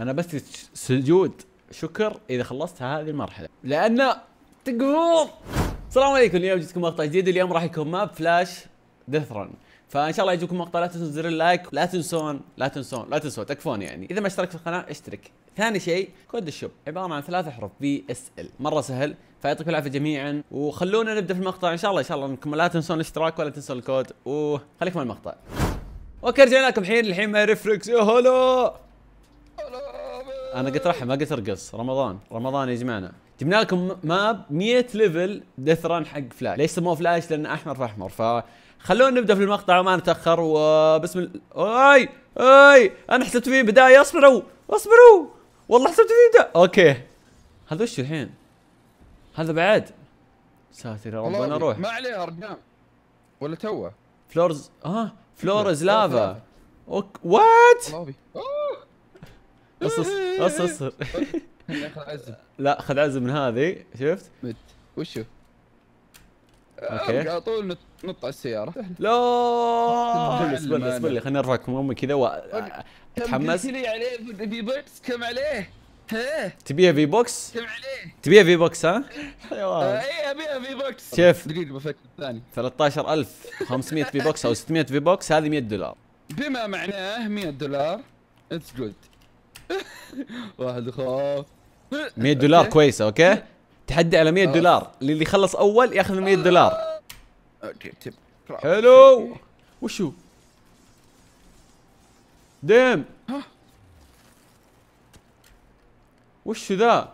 أنا بس سجود. شكر إذا خلصت هذه المرحلة. لأن تقول السلام عليكم اليوم جيتكم مقطع جديد اليوم راح يكون map فلاش death run فإن شاء الله يجيكم مقطع لا تنسون زر ال like لا تنسون لا تنسون لا تنسون تكفون يعني. إذا ما اشتركت في القناة اشترك. ثاني شيء code ال shop. عبارة عن ثلاث حروف BSL مرة سهل. فيعطيكم العافية جميعا. وخلونا نبدأ في المقطع. إن شاء الله إن شاء الله إنكم لا تنسون الاشتراك ولا تنسون الكود. وخليكم مع المقطع. okay رجعنا لكم الحين. الحين ما ريفلكس يا هلا! أنا قلت رحم ما قلت ارقص رمضان. رمضان يا جماعة. جبنا لكم map 100 level death run حق فلاش ليش سموه فلاش لأن احمر في احمر فخلونا نبدأ في المقطع وما نتأخر. وبسم الله اي اي أنا حسبت فيه بداية. اصبروا اصبروا. والله حسبت فيه بداية. okay. هذا وش الحين؟ هذا بعد. ساتر يا رب أنا أروح؟ ما عليه أرقام. ولا توه. فلورز آه فلورز لافا اوك وات اصص اصص ياخذ عزم لا خذ عزم من هذه شفت؟ مت وشو؟ أوكي. على طول نط على السيارة. لا! اصبر اصبر لي خليني ارفعكم أمي كذا واتحمس قلت لي عليه في بوكس كم عليه؟ ها؟ تبيها في بوكس كم عليه؟ تبيها في بوكس ها حيوان اي أبيها في بوكس شوف. دقيقة بفكر الثاني 13500 في بوكس أو 600 في بوكس هذه 100 دولار. بما معناه 100 دولار it's good واحد خاف. 100 دولار. كويسة okay؟ تحدي على 100 آه. دولار اللي يخلص أول ياخذ 100 دولار. حلو. وشو؟ damn. وشو ذا؟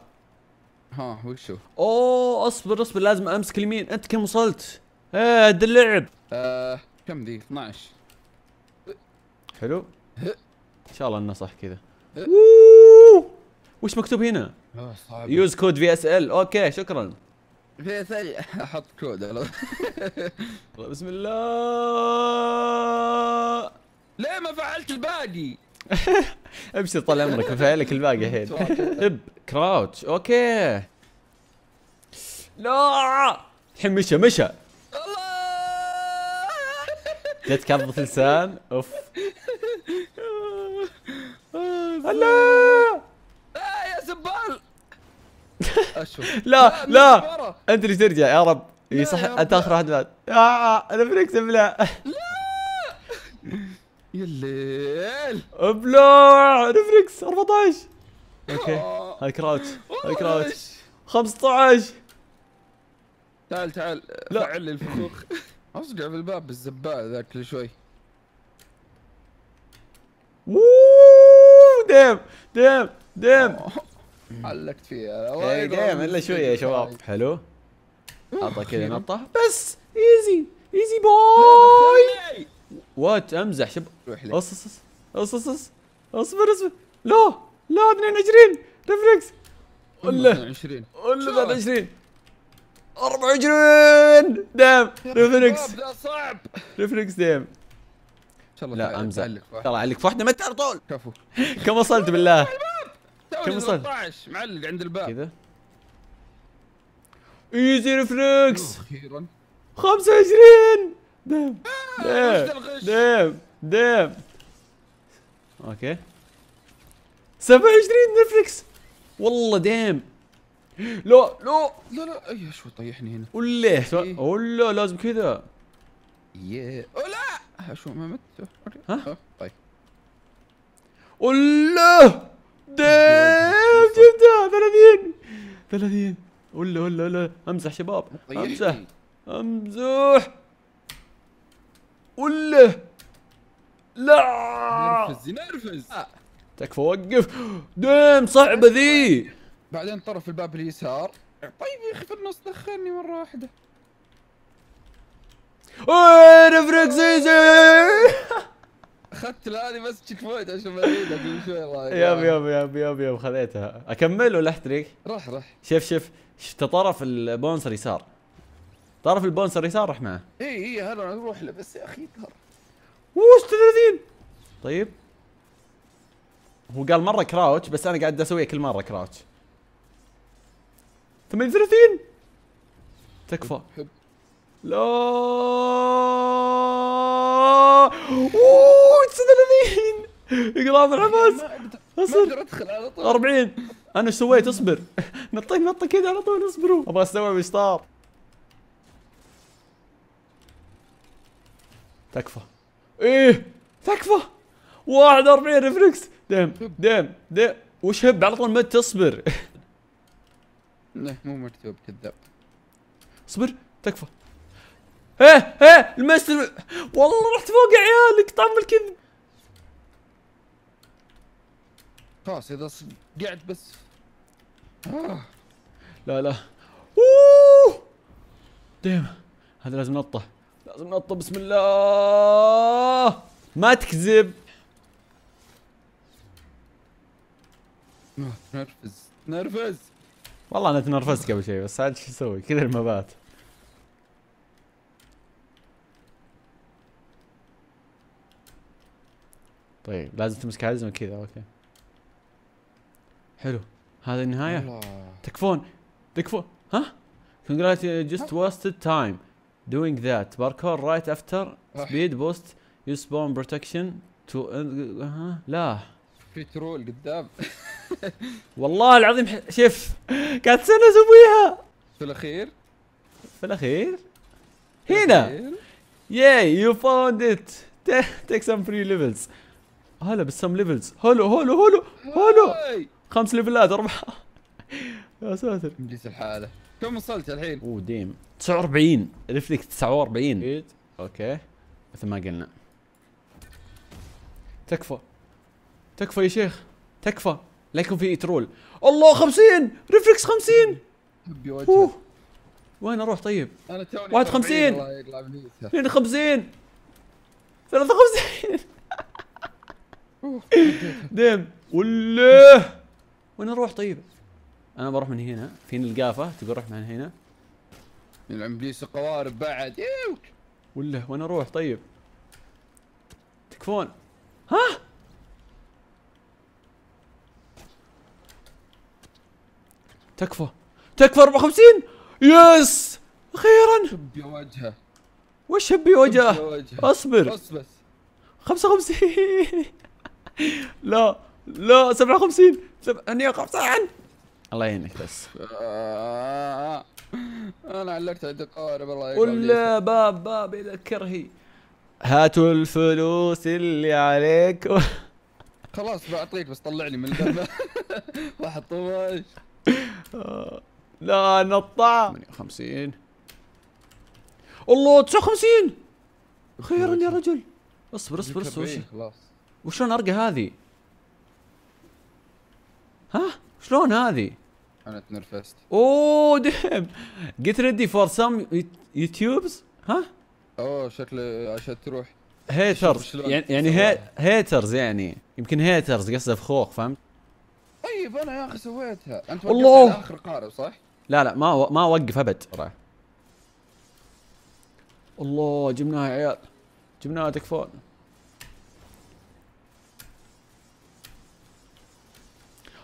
ها وشو؟ أوه أصبر أصبر لازم أمسك اليمين. أنت كم وصلت؟ إيه هذا اللعب. آه كم ذي؟ 12 حلو. إن شاء الله انه صح كذا. وش مكتوب هنا؟ use code BSL okay شكرا. فيصل أحط كود. بسم الله! ليه ما فعلت الباقي؟ أبشر طال عمرك بفعلك الباقي الحين. إب crouch. okay. لا! الحين مشى مشى. الله! جتك عضة لسان. أوف. هلا آه يا زبال! لا لا، لا. أنت اللي ترجع يا رب؟ لا اي صح أنت. آخر واحد بعد. آه أنا فريق ابلع يا الليل! أبلع! ريفلكس 14 أوكي. آه. هاي كراوتش هاي كراوتش إيش. 15 تعال تعال. لا. فعل لي الفخوخ أصقع في الباب بالزبال ذاك كل شوي ووو ديم ديم ديم. علقت فيها. وايد ديم إلا شوية يا شباب. حلو. أعطى كذا. نطه بس ايزي ايزي بوي دخلني. وات أمزح شب. أص أص أص. أص أص أصبر أصبر. لا لا 22 ريفلكس. ولا 20 ولا 23 24 damn. ريفلكس. صعب. ريفلكس damn. إن شاء الله لا أمزح. ترى عليك في واحدة ما على طول. كفو كم وصلت بالله؟ كم وصلت؟ 13 معلق عند الباب. كذا. easy ريفلكس أخيرا. 25 damn وش ذا damn الغش؟ damn damn okay. 27 ريفلكس والله damn لا لا لا لا اي شو طيحني هنا؟ ولا إيه. ولا لازم كذا. يا أو لا شو ما مت. ها؟ أه، طيب ولا damn جبتها 30 30 ولا ولا ولا امزح شباب. امزح امزح ولا لا! نرفز نرفز. تكفى وقف. damn صعبة ذي. بعدين طرف الباب اليسار. طيب يا أخي في النص دخلني مرة واحدة. وين ريفلكس easy أخذت هذه بس checkpoint عشان كل شوي الله yep yep yep yep yep خذيتها أكمل ولا أحترق؟ راح راح. شوف شوف شفت طرف ال bouncer يسار. طرف ال bouncer يسار راح معه. اي اي هلا نروح له بس يا أخي يظهر وش 30 طيب. هو قال مرة crouch بس أنا قاعد أسويها كل مرة crouch. 38 تكفى. حب. لا. أوه 39 اقلام الحماس. أصبر. أدخل على طول. 40 أنا إيش سويت أصبر. نطيت نطة كذا على طول أصبروا. أبغى أستوعب إيش صار. تكفى. إيه تكفى. 41 ريفلكس. دم دم دم. وش هب؟ على طول ما تصبر. لا مو مكتوب كذاب. أصبر. تكفى. إيه إيه لمست والله رحت فوق يا عيال طعم الكذب. خلاص إذا قاعد بس. آه. لا لا. أوه. ديم هذا لازم نطه لازم نطه بسم الله. ما تكذب. آه، تنرفز تنرفز. والله أنا تنرفزت قبل شوي بس عاد شو أسوي؟ كذا المبات. طيب لازم تمسك زي كذا أوكي. حلو. هذه النهاية. تكفون. تكفون. ها؟ Congratulations just wasted time doing that. Parkour right after speed boost use spawn protection to ها؟ لا. في ترول قدام. والله العظيم شوف قاعد سنة اسويها في الأخير؟ في الأخير؟ هنا. yay you found it take some free levels هلا بس سم ليفلز هلو هلو هلو هلو. خمس ليفلات أربعة. يا ساتر. مجلس الحالة. كم وصلت الحين؟ أوه damn. 49 ريفلكس 49 okay. مثل ما قلنا. تكفى. تكفى يا شيخ. تكفى. لا يكون في troll الله 50 ريفلكس 50 حبي وين أروح طيب؟ أنا توني 51. 40 الله يقلع بنيته 52 53 أوه، ديم ولا؟ وين أروح طيب؟ أنا بروح من هنا فين القافه تقول روح من هنا. العمبليس قوارب بعد. يوك. ولا؟ وين أروح طيب؟ تكفون. ها؟ تكفى. تكفى 54 يس! أخيرا. حبي وجهه. وش هبي وجهه؟ أصبر. بس بس 55 لا لا 57 58 الله يعينك بس. آه. أنا علقت عند قوارب الله. ولا باب باب إلى كرهي هاتوا الفلوس اللي عليك. خلاص بعطيك بس طلع لي من الباب. واحد طواش لا نطع. 58 الله 59 خيرا يا رجل. اصبر اصبر اصبر. خلاص. وشلون أرقى هذه؟ ها؟ شلون هذه؟ أنا تنرفزت أوه damn get ready for some YouTubes ها؟ أوه شكله عشان تروح haters يعني يعني. هي haters يعني يمكن haters قصده فخوخ فهمت؟ طيب أنا يا أخي سويتها أنت وقفت الله. على آخر قارب صح؟ لا لا ما و- ما اوقف أبد راح الله جبناها يا عيال جبناها تكفون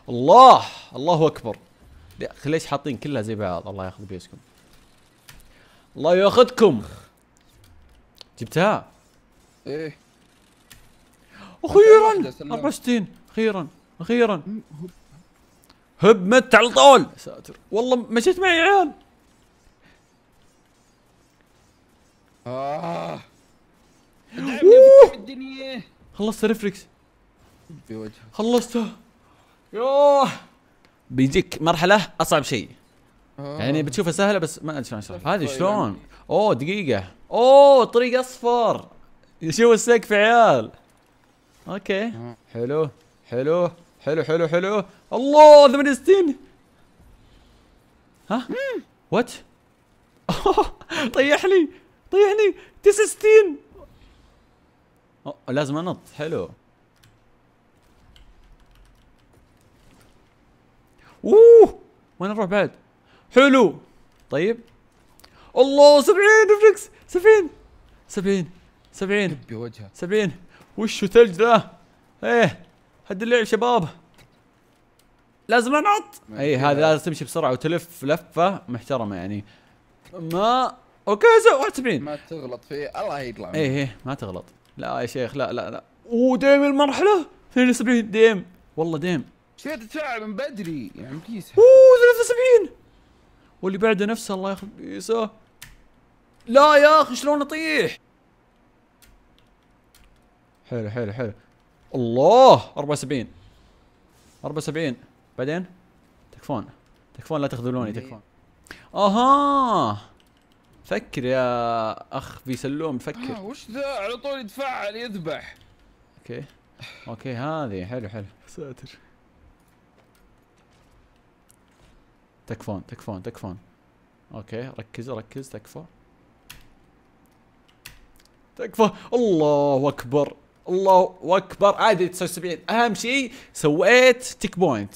الله الله أكبر. ليش حاطين كلها زي بعض. الله ياخذ بيسكم. الله ياخذكم. جبتها؟ إيه. أخيرا. واحدة سلمت. 64 أخيرا أخيرا. هب مت على طول. ساتر. والله مشيت معي يا عيال. آه. في الدنيا. خلصت ريفلكس بوجهه خلصته يوه. بيجيك مرحلة أصعب شيء. آه. يعني بتشوفها سهلة بس ما أدري شلون أشرح. هذه طيب. شلون؟ أوه دقيقة. أوه طريق أصفر. شو السقف يا عيال؟ okay. آه. حلو حلو حلو حلو حلو. الله 68 ها؟ what طيحني طيحني. 69 أوه لازم أنط. حلو. اوه وين نروح بعد؟ حلو. طيب. الله 70 ريفلكس 70 70 70 بوجهه 70 وشو ثلج ذا؟ إيه. هد اللعب شباب لازم أنط. اي هذا لازم تمشي بسرعة وتلف لفة محترمة يعني. ما okay زو 71 ما تغلط فيه الله يطلع إيه إيه ما تغلط. لا يا شيخ لا لا لا. أوه damn المرحلة. 72 damn. والله damn. شوية تتفاعل من بدري يعني please. أوه 73 واللي بعده نفسه الله ياخذ بيسه لا يا أخي شلون أطيح؟ حلو حلو حلو. الله 74 74 بعدين؟ تكفون. تكفون لا تخذلوني تكفون. أها. فكر يا أخ في سلوم فكر. آه وش ذا؟ على طول يتفاعل يذبح. okay. okay هذه. حلو حلو. ساتر. تكفون تكفون تكفون okay ركز ركز. تكفى تكفى الله أكبر. الله أكبر. عادي 79 أهم شيء سويت checkpoint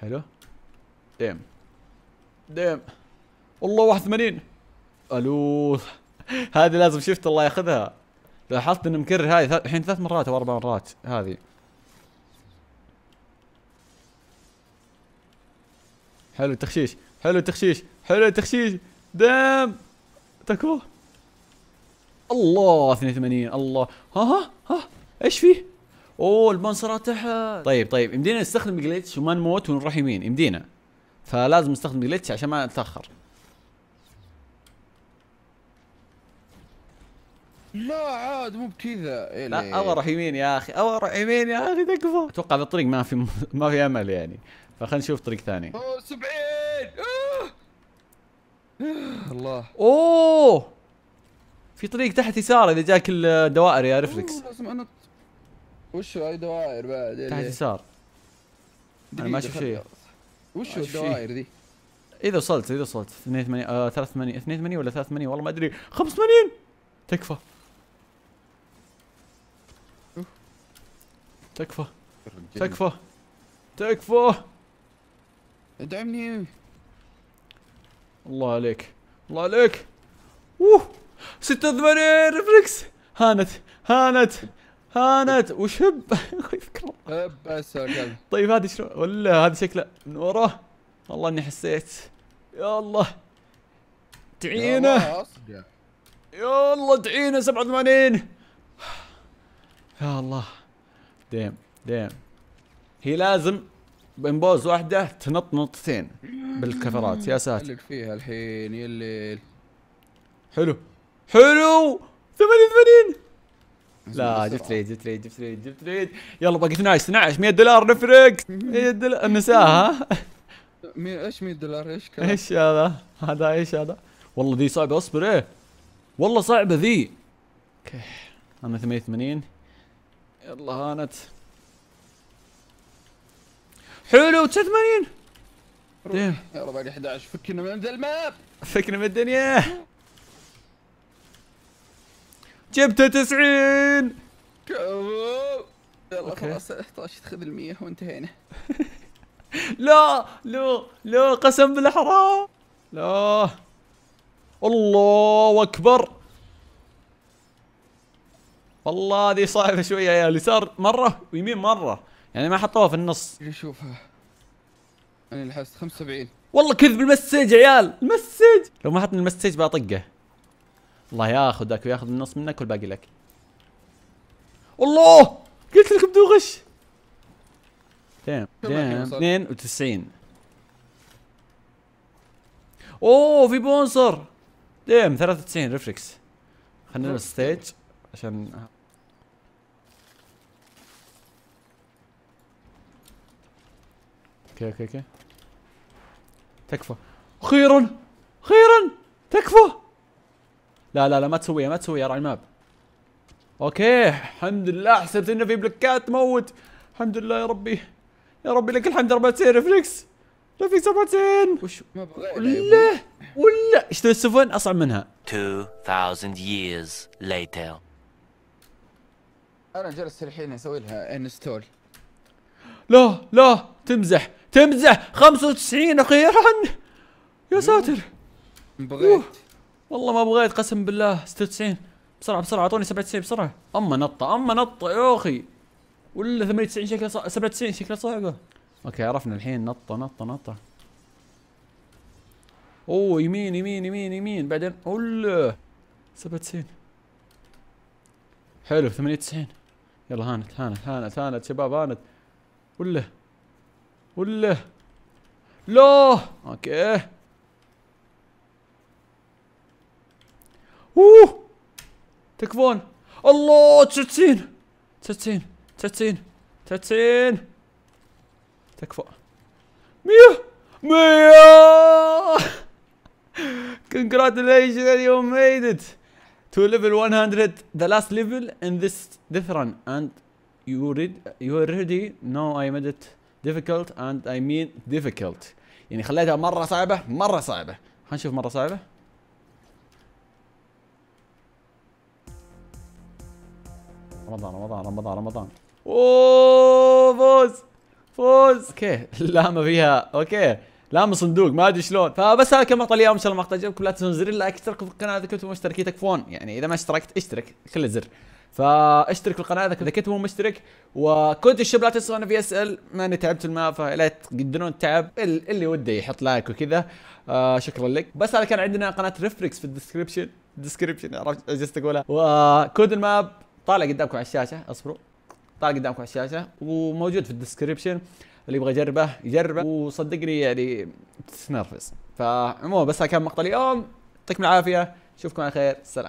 حلو. damn. damn. والله 81 ألو هذه لازم شفت الله ياخذها. لاحظت انه مكرر هذه الحين ثلاث مرات أو أربع مرات هذه. حلو التخشيش حلو التخشيش حلو التخشيش. دام تكفى الله 82 الله. ها ها ها إيش فيه؟ أوه البنصرات تحت. طيب طيب يمدينا نستخدم جليتش وما نموت ونروح يمين. يمدينا. فلازم نستخدم glitch عشان ما نتأخر. لا عاد مو بكذا. إيه لا؟ أبغى أروح يمين يا أخي أبغى أروح يمين يا أخي تكفى. أتوقع الطريق ما في ما في أمل يعني. فخلينا نشوف طريق ثاني. أوه 70 آه. آه، الله. أوه! في طريق تحت يسار إذا جاك الدوائر يا ريفلكس لازم انط وش هاي دوائر بعد؟ تحت؟ يسار. أنا ما أشوف شيء. وش. الدوائر ذي؟ إذا وصلت إذا وصلت. 82 آه 83 82 ولا 83 والله ما أدري. 85 تكفى. تكفى. تكفى. تكفى. ادعمني الله عليك. الله عليك. اوه 86 ريفلكس. هانت هانت هانت. وشب يذكر. هب بس طيب هذه شلون ولا هذا شكله من وراه والله إني حسيت. يا الله. تعينه. يا الله تعينه 87 يا الله. ديم ديم. هي لازم بنبوز واحدة تنط نطتين بالكفرات. يا ساتر. علق فيها الحين يا الليل. حلو. حلو. 88 لا. جبت ريد جبت ريد جبت ريد جبت ريد يلا باقي 12 12 100 دولار نفرق. 100 دولار. نساها إيش 100 دولار؟ إيش كلام؟ إيش هذا؟ هذا إيش هذا؟ والله ذي صعبة. اصبر إيه. والله صعبة ذي. أوكي. أنا 88 يلا هانت. حلو 89 damn يلا باقي 11 فكنا من ذا ال map فكنا من الدنيا. جبت 90 كفو. يلا. خلاص 11 خذ ال 100 وانتهينا. لا لا لا قسم بالله حرام لا. الله أكبر. والله هذه صعبة شوية يا اليسار. مرة ويمين مرة. يعني ما حطوها في النص. اللي شوفها أنا اللي حست 75 والله كذب المسج عيال. المسج. لو ما حطني المسج بطقه الله ياخذك وياخذ النص منك والباقي لك. الله! قلت لك بدون غش. ديم وصلت؟ 92 أوه في بونصر ديم 93 ريفلكس خلينا نلبس ستيج عشان okay okay okay. تكفى. خيرا خيرا تكفى. لا لا لا ما تسويها ما تسويها راعي ال map okay الحمد لله حسبت إنه في بلوكات تموت الحمد لله يا ربي. يا ربي لك الحمد 94 ريفلكس ريفلكس 94 وش ما بغيت ولا ولا. اشتري السفن أصعب منها. 2,000 years later. أنا جالس الحين أسوي لها انستول لا لا تمزح. تمزح 95 أخيرا. يا ساتر. بغيت. والله ما بغيت قسم بالله. 96 بسرعة بسرعة. أعطوني 97 بسرعة. أما نطة أما نطة يا أخي. ولا 98 شكلها صع... 97 شكلها صعبة. okay عرفنا الحين. نطة نطة نطة. أوه يمين يمين يمين يمين. بعدين ولا 97 حلو 98 يلا هانت هانت هانت هانت. شباب هانت. ولا. ولا لا okay اوه تكفون الله 99 99 99 99 تكفى 100 100 Congratulations you made it to level 100 the last level in this death run and you read you already know I made it difficult and I mean difficult. يعني خليتها مرة صعبة مرة صعبة. خلينا نشوف مرة صعبة. رمضان رمضان رمضان رمضان. أوه فوز فوز. أوكي لامة فيها أوكي. لامة صندوق ما أدري شلون. فبس هذا كان مقطع اليوم إن شاء الله المقطع عجبكم لا تنسون زر اللايك اشتركوا في القناه اذا كنتم مشتركين تكفون يعني إذا ما اشتركت اشترك كل زر. فاشترك في القناة إذا كنت مو مشترك. وكود الشب لا تنسوا أنا في اسال ماني تعبت الماء فلا تقدرون التعب ال- اللي وده يحط لايك وكذا. آه شكرا لك. بس هذا كان عندنا قناة ريفركس في الديسكربشن ال description عرفت؟ عجزت اقولها و code ال map طالع قدامكم على الشاشة اصبروا. طالع قدامكم على الشاشة وموجود في ال description اللي يبغى يجربه يجربه. وصدقني يعني تتنرفز. فعموما بس هذا كان مقطع اليوم. يعطيكم العافية. أشوفكم على خير. سلام.